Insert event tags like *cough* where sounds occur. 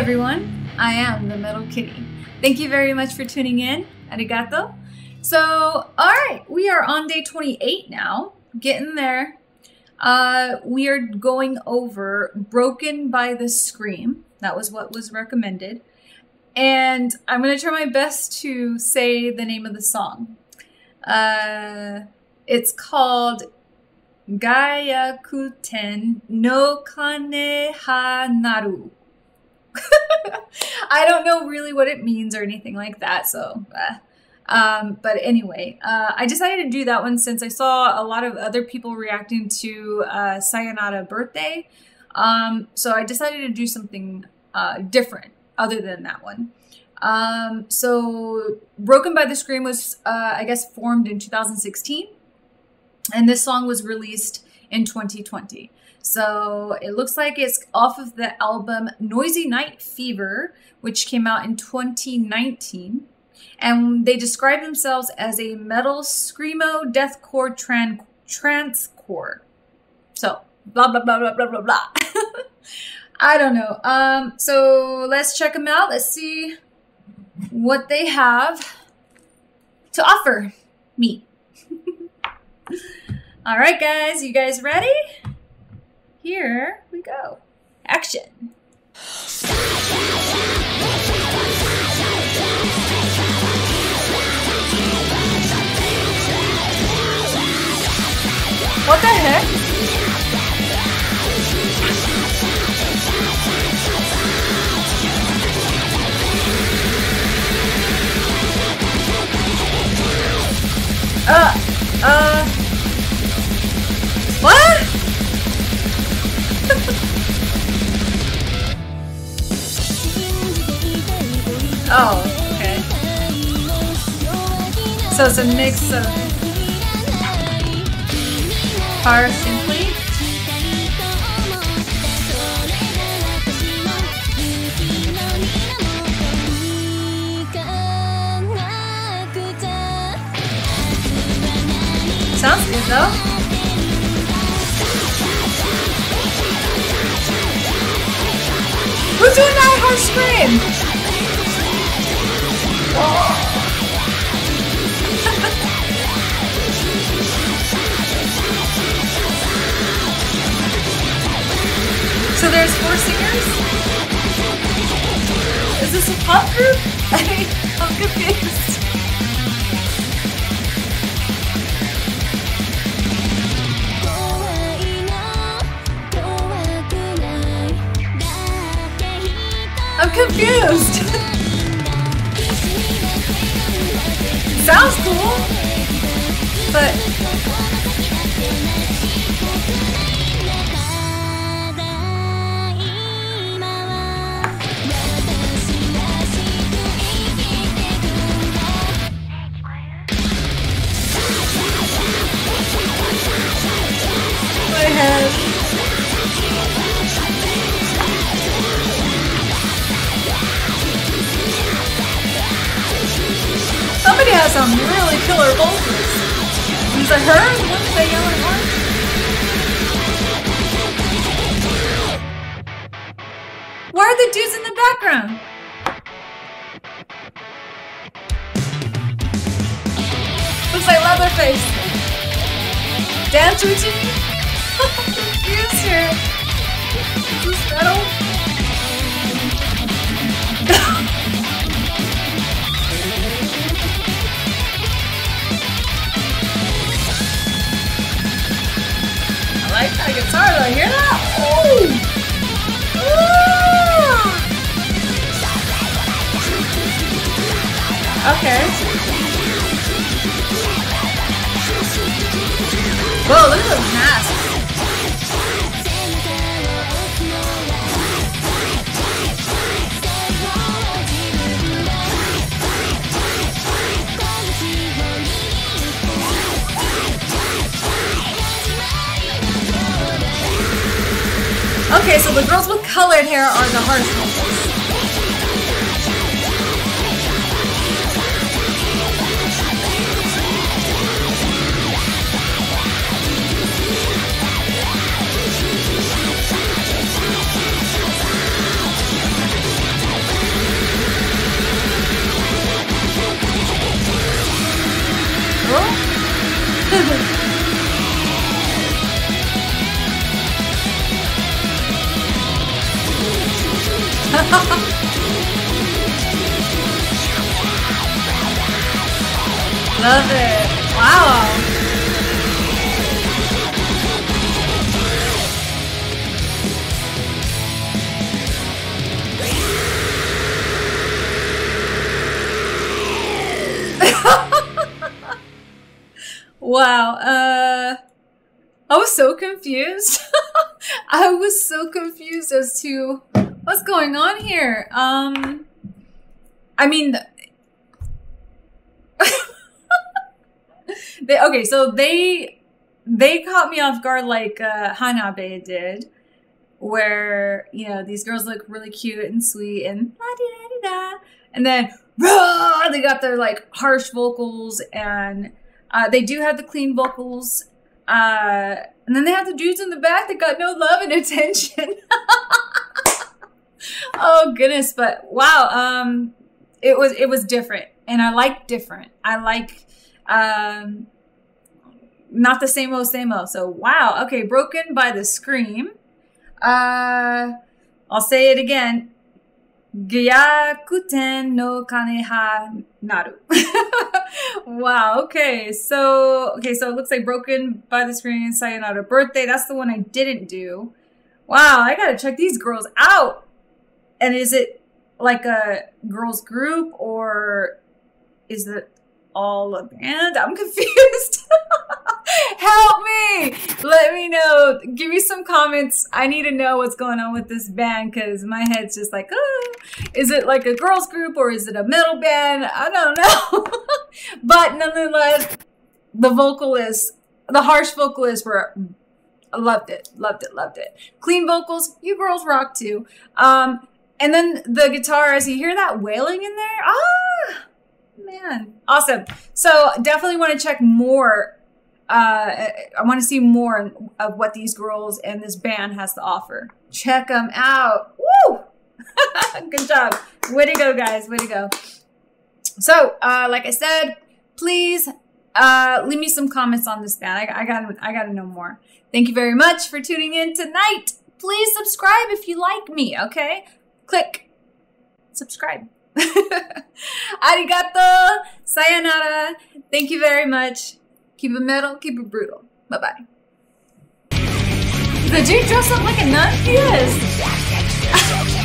everyone, I am the Metal Kitty. Thank you very much for tuning in. Arigato. So, all right, we are on day 28 now, getting there. Uh, we are going over Broken by the Scream. That was what was recommended. And I'm going to try my best to say the name of the song. Uh, it's called Gyakuten no Kane ha Naru. *laughs* I don't know really what it means or anything like that, so. Uh, um, but anyway, uh, I decided to do that one since I saw a lot of other people reacting to uh, Sayonara Birthday. Um, so I decided to do something uh, different other than that one. Um, so Broken by the Scream was, uh, I guess, formed in 2016. And this song was released in 2020. So it looks like it's off of the album Noisy Night Fever, which came out in 2019. And they describe themselves as a metal screamo deathcore tran- trancecore. So blah blah blah blah blah blah blah. *laughs* I don't know. Um, so let's check them out. Let's see what they have to offer me. *laughs* All right, guys, you guys ready? Here we go. Action. What the heck? Uh, It's a mix of Car Simply. Sounds good though. Who's doing that harsh scream? So I'm confused. I'm *laughs* confused. Sounds cool, but Has some really killer vocals. Is it her? The one that yell at her? Where are the dudes in the background? Looks like Leatherface. Dance routine? Confused here. Is this metal? *laughs* like that guitar though. Hear that? Ooh. Ooh. Okay. Whoa, look at those masks. Okay, so the girls with colored hair are the hardest vocals. Love it. Wow. *laughs* wow. Uh I was so confused. *laughs* I was so confused as to what's going on here. Um I mean *laughs* they okay, so they they caught me off guard like uh, Hanabie did, where you know these girls look really cute and sweet and and then rah, they got their like harsh vocals and uh, they do have the clean vocals. Uh, and then they have the dudes in the back that got no love and attention. *laughs* *laughs* oh goodness, but wow, um, it was it was different, and I like different. I like um, not the same old same old. So wow, okay, broken by the scream. Uh, I'll say it again. Gyakuten no kaneha naru. *laughs* wow. Okay. So okay. So it looks like broken by the scream. And Sayonara birthday. That's the one I didn't do. Wow. I gotta check these girls out. And is it like a girls group or is it all a band? I'm *laughs* confused. Help me! Let me know. Give me some comments. I need to know what's going on with this band because my head's just like, oh, is it like a girls group or is it a metal band? I don't know. *laughs* but nonetheless, the vocalists, the harsh vocalists were I loved it, loved it, loved it. Clean vocals, you girls rock too. Um, and then the guitar, as you hear that wailing in there, ah, man, awesome. So definitely want to check more uh, I want to see more of what these girls and this band has to offer. Check them out. Woo! *laughs* Good job. Way to go, guys. Way to go. So, uh, like I said, please uh, leave me some comments on this band. I, I got I got to know more. Thank you very much for tuning in tonight. Please subscribe if you like me. Okay, click subscribe. *laughs* Arigato. Sayonara. Thank you very much. Keep it metal, keep it brutal. Bye bye. The dude dressed up like a nun? He is. *laughs*